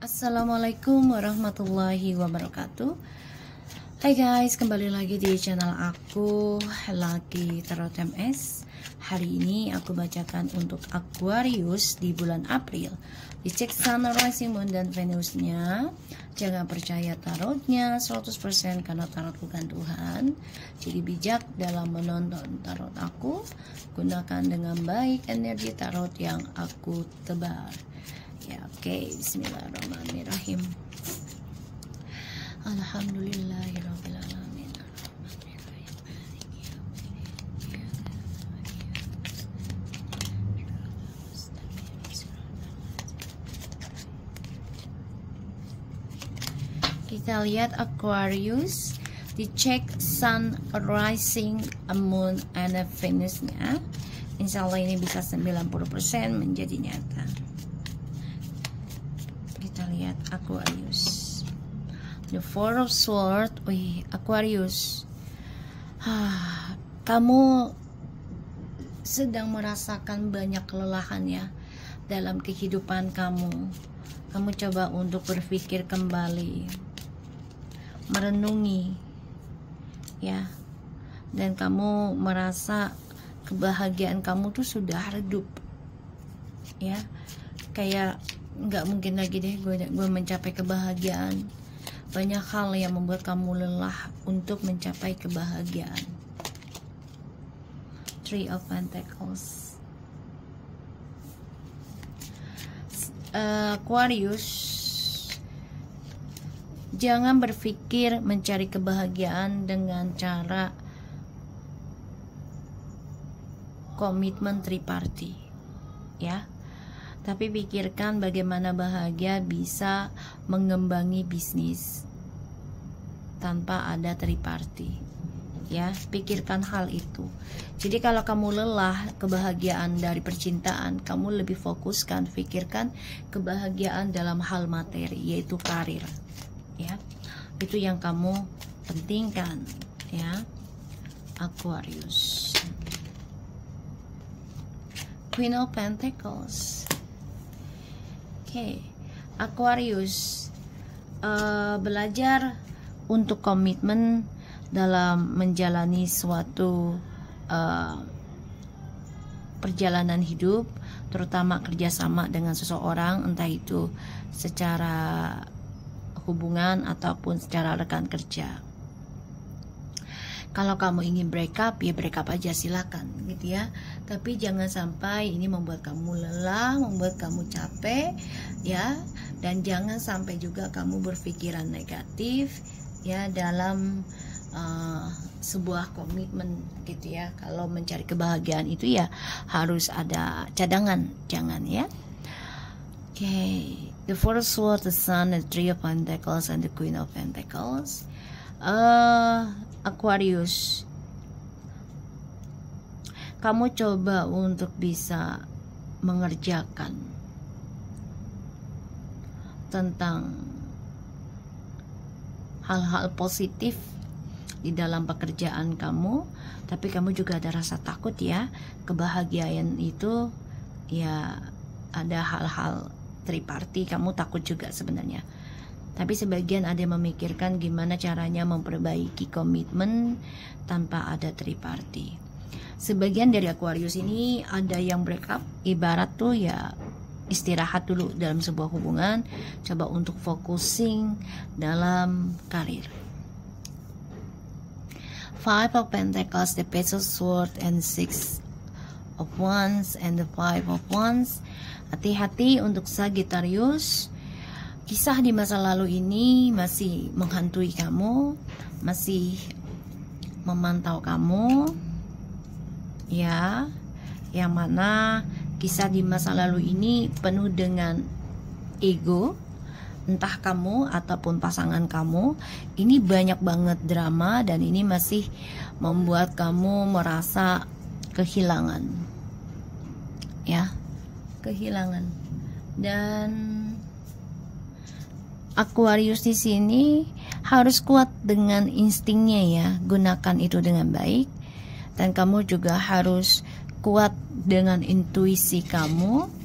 Assalamualaikum warahmatullahi wabarakatuh. Hai guys, kembali lagi di channel aku Lagi Tarot MS Hari ini aku bacakan untuk Aquarius di bulan April. Dicek Sun, Rising Moon, dan Venusnya. Jangan percaya tarotnya 100% karena tarot bukan Tuhan. Jadi bijak dalam menonton tarot aku. Gunakan dengan baik energi tarot yang aku tebar Ya, oke. Okay. Bismillahirrahmanirrahim. Alhamdulillahirabbil alamin. Kita lihat Aquarius dicek Sun, Rising, Moon, and Venus-nya. Insya Allah ini bisa 90% menjadi nyata lihat Aquarius the four of sword wih Aquarius. Ah, kamu sedang merasakan banyak kelelahan ya dalam kehidupan kamu. Kamu coba untuk berpikir kembali merenungi ya. Dan kamu merasa kebahagiaan kamu tuh sudah redup ya. Kayak nggak mungkin lagi deh gue gue mencapai kebahagiaan banyak hal yang membuat kamu lelah untuk mencapai kebahagiaan. Three of Pentacles. Uh, Aquarius. Jangan berpikir mencari kebahagiaan dengan cara komitmen triparty ya tapi pikirkan bagaimana bahagia bisa mengembangi bisnis tanpa ada triparty ya pikirkan hal itu. Jadi kalau kamu lelah kebahagiaan dari percintaan kamu lebih fokuskan pikirkan kebahagiaan dalam hal materi yaitu karir. Ya itu yang kamu pentingkan. Ya Aquarius. Queen of Pentacles okay. Aquarius uh, belajar untuk komitmen dalam menjalani suatu uh, perjalanan hidup, terutama kerjasama dengan seseorang, entah itu secara hubungan ataupun secara rekan kerja kalau kamu ingin break up ya break up aja silakan gitu ya tapi jangan sampai ini membuat kamu lelah membuat kamu capek ya. Dan jangan sampai juga kamu berpikiran negatif ya dalam uh, sebuah komitmen gitu ya. Kalau mencari kebahagiaan itu ya harus ada cadangan jangan ya. Oke okay. the first sword the sun the three of pentacles and the queen of pentacles. Uh, Aquarius kamu coba untuk bisa mengerjakan tentang hal-hal positif di dalam pekerjaan kamu tapi kamu juga ada rasa takut ya. Kebahagiaan itu ya ada hal-hal triparti. Kamu takut juga sebenarnya. Tapi sebagian ada yang memikirkan gimana caranya memperbaiki komitmen tanpa ada triparty. Sebagian dari Aquarius ini ada yang break up, ibarat tuh ya istirahat dulu dalam sebuah hubungan, coba untuk focusing dalam karir. Five of Pentacles, the Page of Swords, and Six of Wands, and the Five of Wands. Hati-hati untuk Sagittarius kisah di masa lalu ini masih menghantui kamu, masih memantau kamu, ya, yang mana kisah di masa lalu ini penuh dengan ego, entah kamu ataupun pasangan kamu, ini banyak banget drama dan ini masih membuat kamu merasa kehilangan, ya, kehilangan. Dan Aquarius di sini harus kuat dengan instingnya ya, gunakan itu dengan baik. Dan kamu juga harus kuat dengan intuisi kamu.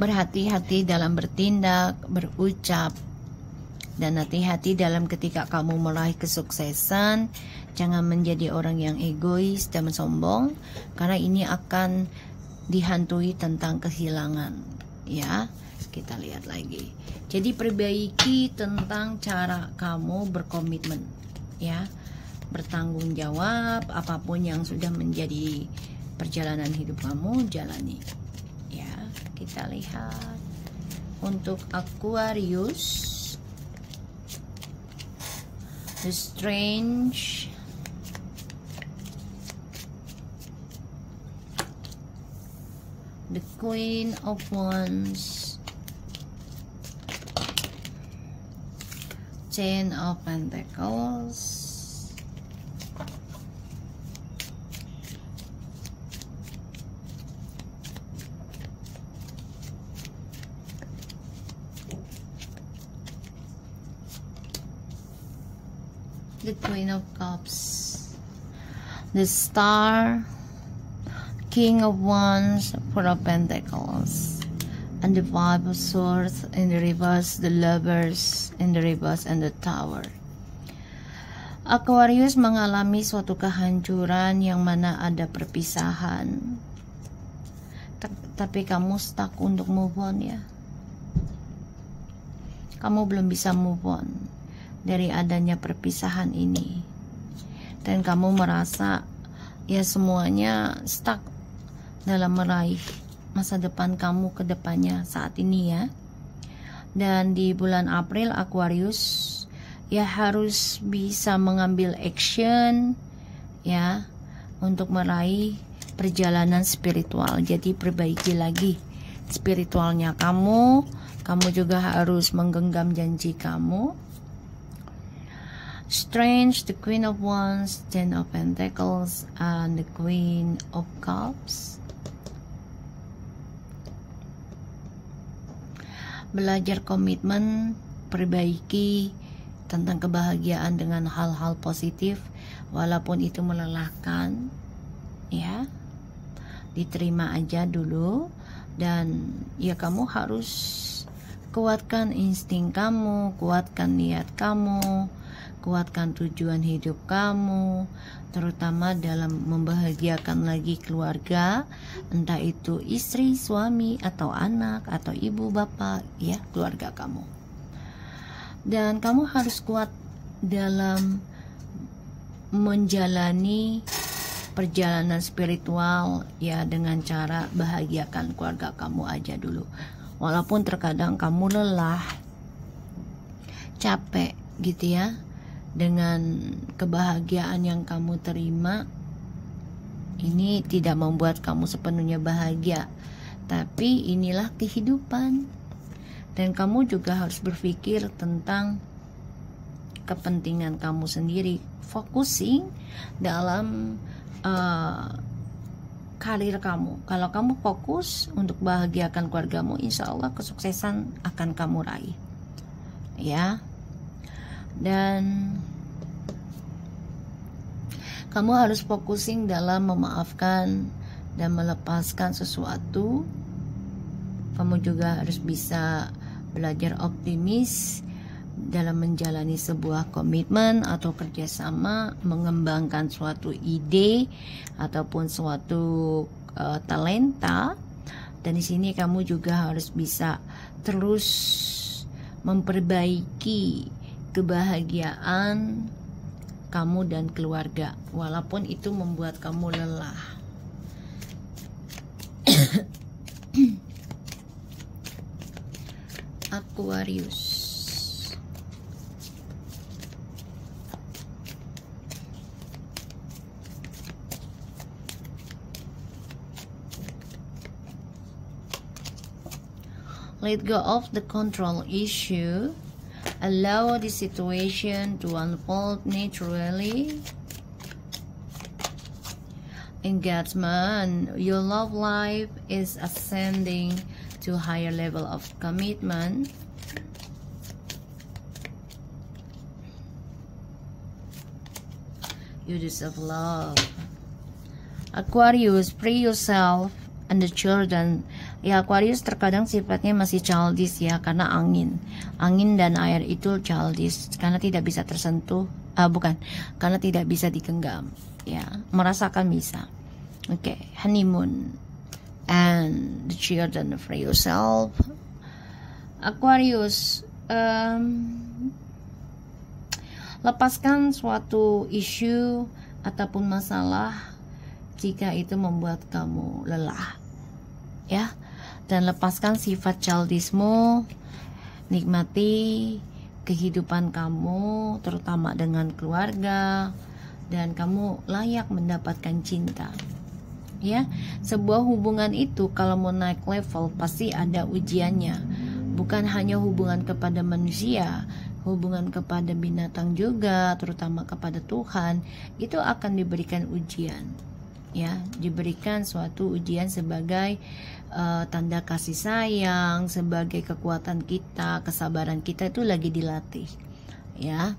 berhati-hati dalam bertindak, berucap, dan hati-hati dalam ketika kamu meraih kesuksesan. Jangan menjadi orang yang egois dan sombong, karena ini akan dihantui tentang kehilangan. Ya, kita lihat lagi. Jadi perbaiki tentang cara kamu berkomitmen, ya, bertanggung jawab apa pun yang sudah menjadi perjalanan hidup kamu jalani. Ya, kita lihat untuk Aquarius the strange the queen of wands ten of pentacles the Queen of Cups, the Star, King of Wands, Four of Pentacles, and the Five of Swords in the reverse, the Lovers in the reverse, and the Tower. Aquarius mengalami suatu kehancuran yang mana ada perpisahan. Tapi kamu stuck untuk move on ya. Kamu belum bisa move on dari adanya perpisahan ini. Dan kamu merasa ya semuanya stuck dalam meraih masa depan kamu ke depannya saat ini ya. Dan di bulan April Aquarius ya harus bisa mengambil action ya untuk meraih perjalanan spiritual. Jadi perbaiki lagi spiritualnya kamu. Kamu juga harus menggenggam janji kamu Strange, the Queen of Wands, Ten of Pentacles, and the Queen of Cups. Belajar komitmen, perbaiki tentang kebahagiaan dengan hal-hal positif, walaupun itu melelahkan, ya. Diterima aja dulu, dan ya kamu harus kuatkan insting kamu, kuatkan niat kamu kuatkan tujuan hidup kamu, terutama dalam membahagiakan lagi keluarga, entah itu istri, suami, atau anak, atau ibu, bapak, ya, keluarga kamu. Dan kamu harus kuat dalam menjalani perjalanan spiritual ya dengan cara bahagiakan keluarga kamu aja dulu. Walaupun terkadang kamu lelah, capek gitu ya dengan kebahagiaan yang kamu terima ini tidak membuat kamu sepenuhnya bahagia. Tapi inilah kehidupan. Dan kamu juga harus berpikir tentang kepentingan kamu sendiri. Focusing dalam uh, karir kamu. Kalau kamu fokus untuk bahagiakan keluargamu insya Allah kesuksesan akan kamu raih. Ya. Dan kamu harus focusing dalam memaafkan dan melepaskan sesuatu. Kamu juga harus bisa belajar optimis dalam menjalani sebuah komitmen atau kerjasama mengembangkan suatu ide ataupun suatu uh, talenta. Dan di sini kamu juga harus bisa terus memperbaiki kebahagiaan kamu dan keluarga walaupun itu membuat kamu lelah. Aquarius. Let go of the control issue Allow the situation to unfold naturally. Engagement. Your love life is ascending to higher level of commitment. You deserve love. Aquarius, free yourself and the children. Ya Aquarius terkadang sifatnya masih childish ya karena angin. Angin dan air itu childish karena tidak bisa tersentuh. Uh, bukan, karena tidak bisa digenggam. Ya, merasakan bisa. Oke, okay, honeymoon and the children for yourself. Aquarius, um, lepaskan suatu isu ataupun masalah jika itu membuat kamu lelah ya dan lepaskan sifat childismu. Nikmati kehidupan kamu terutama dengan keluarga dan kamu layak mendapatkan cinta. Ya sebuah hubungan itu kalau mau naik level pasti ada ujiannya. Bukan hanya hubungan kepada manusia hubungan kepada binatang juga terutama kepada Tuhan itu akan diberikan ujian ya diberikan suatu ujian sebagai uh, tanda kasih sayang sebagai kekuatan kita kesabaran kita itu lagi dilatih ya.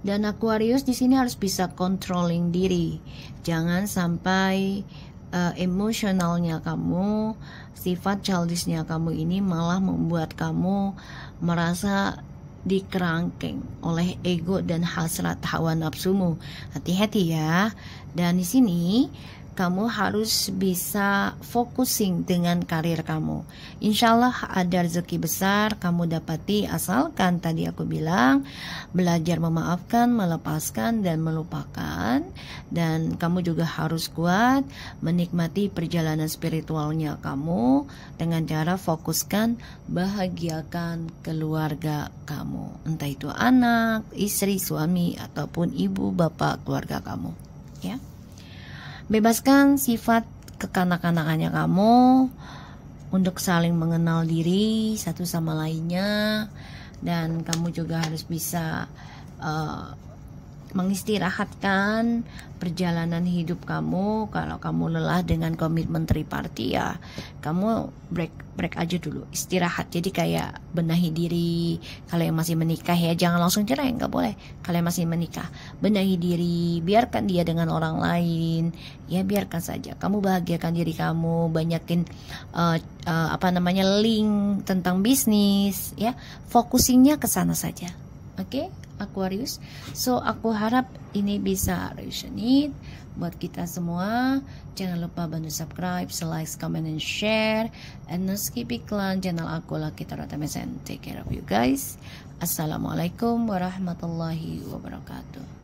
Dan Aquarius di sini harus bisa controlling diri. Jangan sampai uh, emosionalnya kamu sifat childishnya kamu ini malah membuat kamu merasa dikerangkeng oleh ego dan hasrat hawa nafsumu. Hati-hati ya. Dan di sini kamu harus bisa focusing dengan karir kamu. Insya Allah ada rezeki besar kamu dapati asalkan tadi aku bilang belajar memaafkan, melepaskan dan melupakan dan kamu juga harus kuat menikmati perjalanan spiritualnya kamu dengan cara fokuskan bahagiakan keluarga kamu. Entah itu anak, istri, suami ataupun ibu, bapak, keluarga kamu, ya. Bebaskan sifat kekanak-kanakannya kamu untuk saling mengenal diri satu sama lainnya. Dan kamu juga harus bisa uh, mengistirahatkan perjalanan hidup kamu. Kalau kamu lelah dengan komitmen triparty ya kamu break break aja dulu istirahat. Jadi kayak benahi diri. Kalau yang masih menikah ya jangan langsung cerai nggak boleh. Kalau yang masih menikah benahi diri. Biarkan dia dengan orang lain. Ya biarkan saja. Kamu bahagiakan diri kamu. Banyakin uh, uh, apa namanya link tentang bisnis ya. Focusingnya ke sana saja. Oke? okay? Aquarius. So aku harap ini bisa resonate buat kita semua. Jangan lupa bantu subscribe, like, comment, and share. And no skip iklan channel aku kita rata Take care of you guys. Assalamualaikum warahmatullahi wabarakatuh.